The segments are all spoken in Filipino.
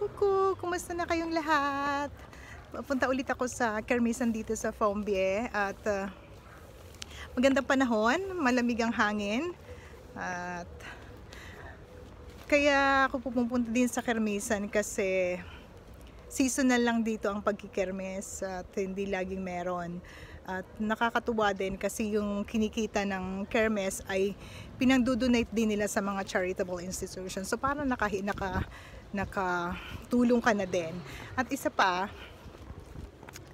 Kuku, kumusta na kayong lahat? Punta ulit ako sa Kermisan dito sa Fombie at uh, magandang panahon, malamig ang hangin at kaya ako pupunta din sa Kermisan kasi seasonal lang dito ang pagkikermes at hindi laging meron. At nakakatuwa din kasi yung kinikita ng kermes ay pinangdodonate din nila sa mga charitable institutions. So parang naka, naka, nakatulong ka na din. At isa pa,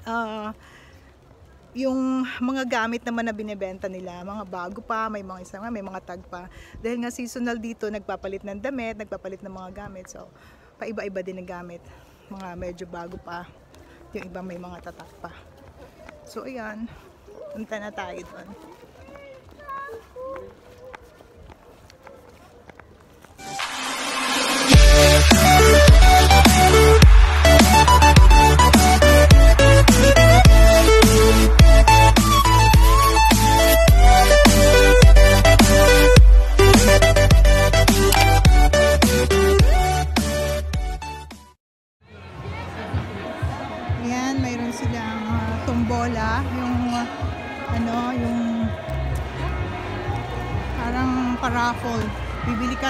uh, yung mga gamit naman na binebenta nila, mga bago pa, may mga isa may mga tag pa. Dahil nga seasonal dito, nagpapalit ng damit, nagpapalit ng mga gamit. So, paiba-iba din ng gamit. Mga medyo bago pa. Yung iba may mga tatak pa. So, ayan. Punta na tayo doon.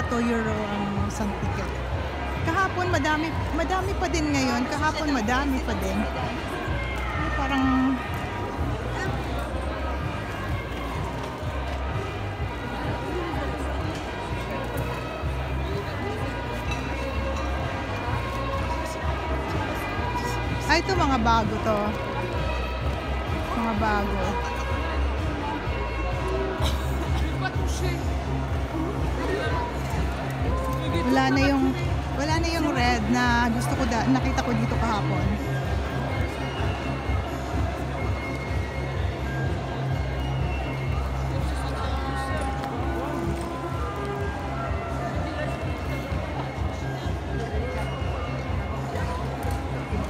2 euro ang isang ticket. Kahapon madami, madami pa din ngayon. Kahapon madami pa din. Ay, parang Ay, ito mga bago to. Mga bago. Wala na yung wala na yung red na gusto ko da, nakita ko dito kahapon.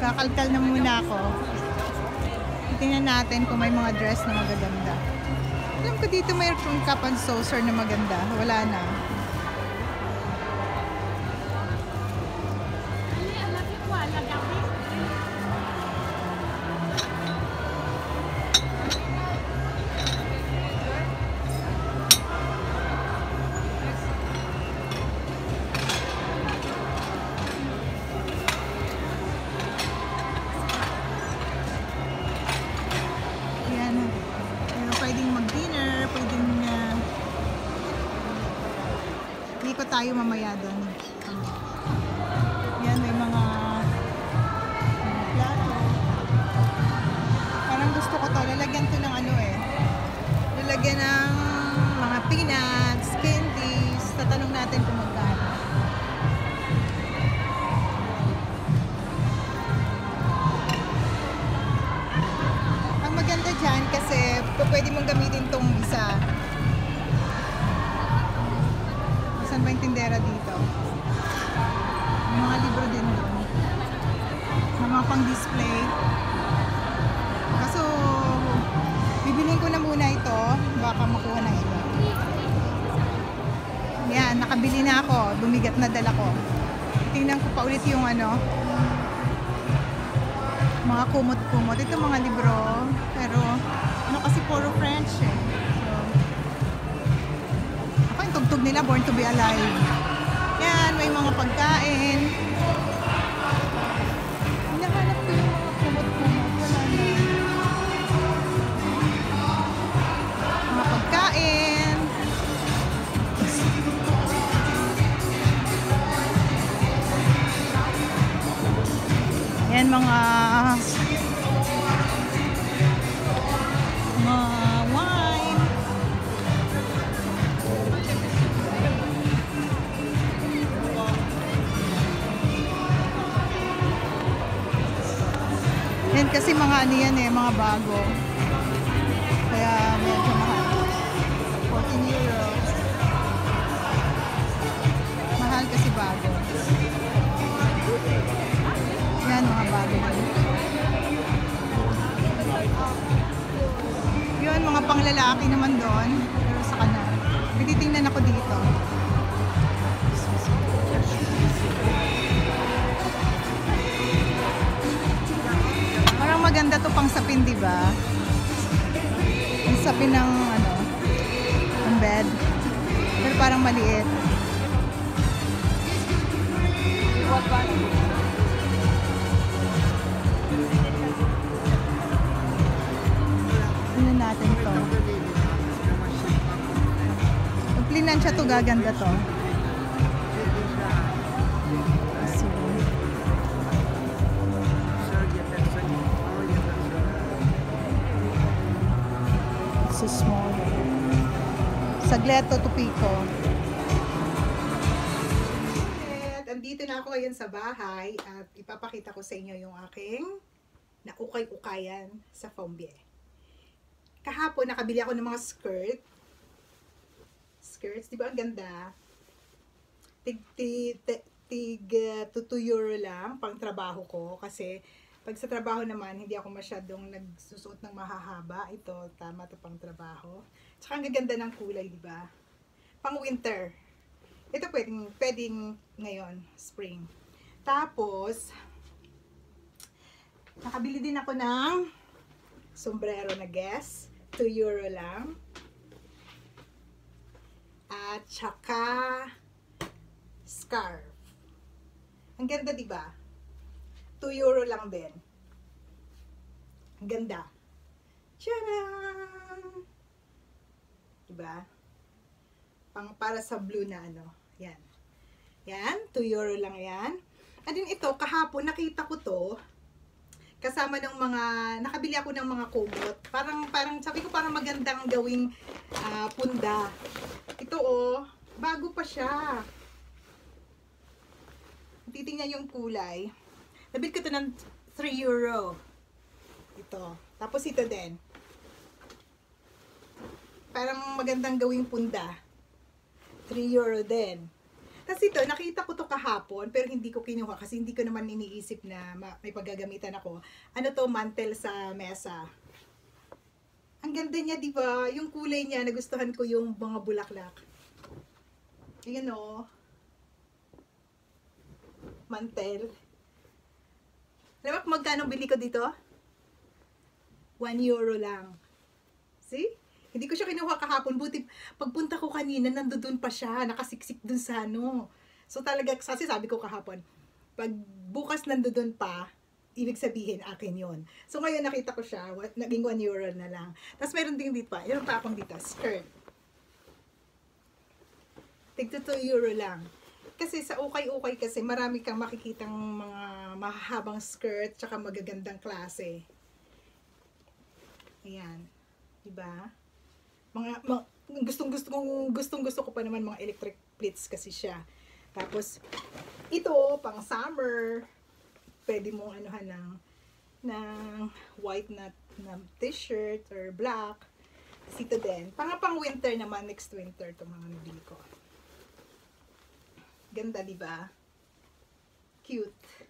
Kakalkal na muna ako. Tingnan natin kung may mga dress na magaganda. Alam ko dito may cup and saucer na maganda. Wala na. Ikot tayo mamaya doon. Yan, may mga plato. Parang gusto ko to. Lalagyan to ng ano eh. Lalagyan ng mga peanuts, candies. Tatanong natin kung magkano. Ang maganda dyan kasi pwede mong gamitin tong isa. Tindera dito? May mga libro din doon. May mga pang display. Kaso, bibilhin ko na muna ito. Baka makuha na iba. Yan, nakabili na ako. Bumigat na dala ko. Tingnan ko pa ulit yung ano, mga kumot-kumot. Ito mga libro, pero ano kasi puro French eh. Tugtog nila, Born to be Alive. Yan, may mga pagkain. Yan kasi mga ano yan eh, mga bago. Kaya medyo mahal. 14 euros. Mahal kasi bago. Yan, mga bago. Yun, mga panglalaki naman doon. Pero sa kanan. Tinitingnan ako dito. To pang sapin, di ba? Ang sapin ng ano, ng bed. Pero parang maliit. Ano natin to? Pag plinansya to, gaganda to. Sagleto to Pico. Andito na ako ngayon sa bahay at ipapakita ko sa inyo yung aking naukay-ukayan sa Fombie. Kahapon nakabili ako ng mga skirt. Skirts, di ba ang ganda? Tig, tig, tig, tig uh, 2 euro lang pang trabaho ko kasi pag sa trabaho naman, hindi ako masyadong nagsusuot ng mahahaba. Ito, tama to pang trabaho. Tsaka ang gaganda ng kulay, di ba? Pang winter. Ito pwedeng, pwedeng ngayon, spring. Tapos, nakabili din ako ng sombrero na guess. 2 euro lang. At tsaka scarf. Ang ganda, di ba? 2 euro lang din. Ganda. Tcharam! Diba? Pang para sa blue na ano. Yan. Yan. 2 euro lang yan. And then ito, kahapon nakita ko to. Kasama ng mga, nakabili ako ng mga kumot. Parang, parang, sabi ko parang magandang gawing ah, punda. Ito oh, bago pa siya. Titingnan yung kulay. Nabit ko to ng 3 euro. Ito. Tapos ito din. Parang magandang gawing punda. 3 euro din. Tapos ito, nakita ko to kahapon, pero hindi ko kinuha kasi hindi ko naman iniisip na ma- may paggagamitan ako. Ano to, mantel sa mesa. Ang ganda niya, di ba? Yung kulay niya, nagustuhan ko yung mga bulaklak. Ayan o. Mantel. Alam mo magkano bili ko dito? 1 euro lang. See? Hindi ko siya kinuha kahapon. Buti, pagpunta ko kanina, nandoon pa siya. Nakasiksik dun sa ano. So talaga, kasi sabi ko kahapon, pag bukas nandoon pa, ibig sabihin akin yon. So ngayon nakita ko siya, naging 1 euro na lang. Tapos meron din dito pa, meron pa akong dito, skirt. Tigto 2 euro lang. Kasi sa ukay-ukay kasi marami kang makikitang mga mahahabang skirt tsaka magagandang klase. Ayan. Diba? Mga, mga gustong gusto kong gustong gusto ko pa naman mga electric plates kasi siya. Tapos ito pang summer pwede mong anuhan ng ng white na, na t-shirt or black. Ito din. Pang pang winter naman next winter to mga nabili ko. Ganda, di ba? Cute.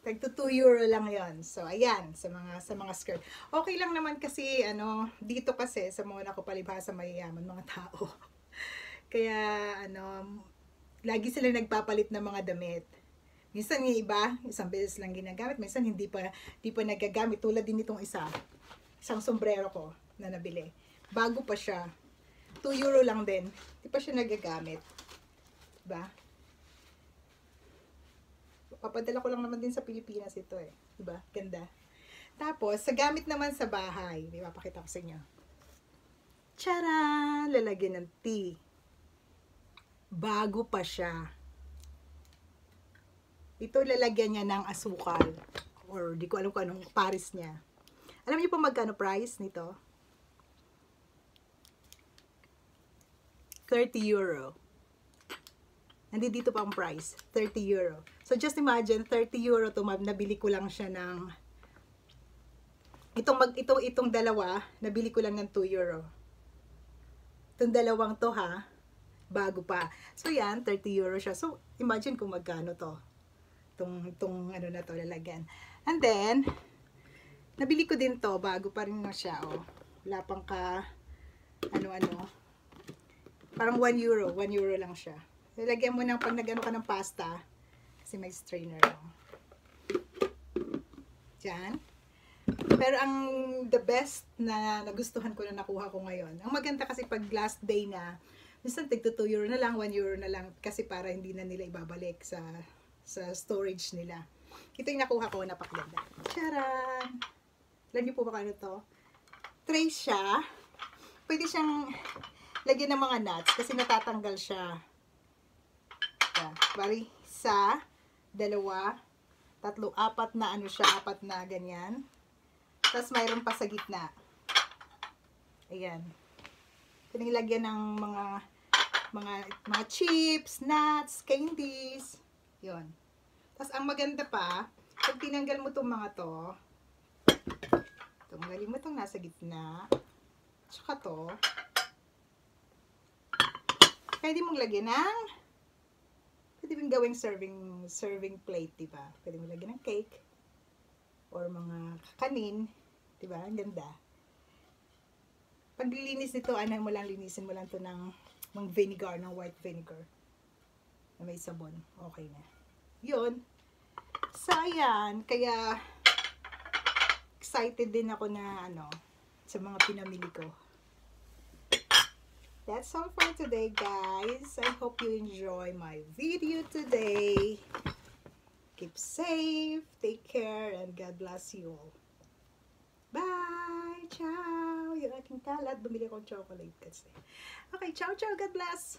Tagto 2 euro lang yon So, ayan, sa mga sa mga skirt. Okay lang naman kasi, ano, dito kasi, sa mga nakapalibhasa mayayaman, mga tao. Kaya, ano, lagi sila nagpapalit ng mga damit. Minsan yung iba, isang beses lang ginagamit. Minsan hindi pa, hindi pa nagagamit. Tulad din itong isa. Isang sombrero ko na nabili. Bago pa siya. 2 euro lang din. Hindi pa siya nagagamit. Diba? Papadala ko lang naman din sa Pilipinas ito eh. Diba? Ganda. Tapos, sa gamit naman sa bahay, di ba, pakita ko sa inyo. Tcharan! Lalagyan ng tea. Bago pa siya. Ito lalagyan niya ng asukal. Or di ko alam kung anong paris niya. Alam niyo po magkano price nito? 30 euro. Nandito dito pa ang price, 30 euro. So just imagine 30 euro to ma'am, nabili ko lang siya ng itong mag itong itong dalawa, nabili ko lang ng 2 euro. Itong dalawang to ha, bago pa. So yan, 30 euro siya. So imagine kung magkano to. Itong itong ano na to lalagyan. And then nabili ko din to bago pa rin na siya oh. Wala pang ka ano-ano. Parang 1 euro, 1 euro lang siya. Lalagyan mo ng pag nagano ka ng pasta kasi may strainer lang. Diyan. Pero ang the best na nagustuhan ko na nakuha ko ngayon. Ang maganda kasi pag last day na, minsan tigto 2 euro na lang, 1 euro na lang kasi para hindi na nila ibabalik sa sa storage nila. Ito yung nakuha ko na pakganda. Charan! Alam niyo po ba kung ano to? Tray siya. Pwede siyang lagyan ng mga nuts kasi natatanggal siya. Yan. Bali, isa, dalawa, tatlo, apat na ano siya, apat na ganyan. Tapos mayroon pa sa gitna. Ayan. Pwedeng lagyan ng mga mga mga chips, nuts, candies. Yon. Tapos ang maganda pa, pag tinanggal mo tong mga to, tanggalin mo tong nasa gitna, tsaka to, pwede mong lagyan ng pwede mong gawing serving serving plate, di ba? Pwede mong lagyan ng cake or mga kanin, di ba? Ang ganda. Pag lilinis nito, ano mo lang, linisin mo lang to ng, ng vinegar, ng white vinegar na may sabon. Okay na. Yun. So, ayan. Kaya, excited din ako na, ano, sa mga pinamili ko. That's all for today, guys. I hope you enjoy my video today. Keep safe, take care, and God bless you all. Bye! Ciao! Yung aking kalat, bumili akong chocolate kasi. Okay, ciao, ciao. God bless!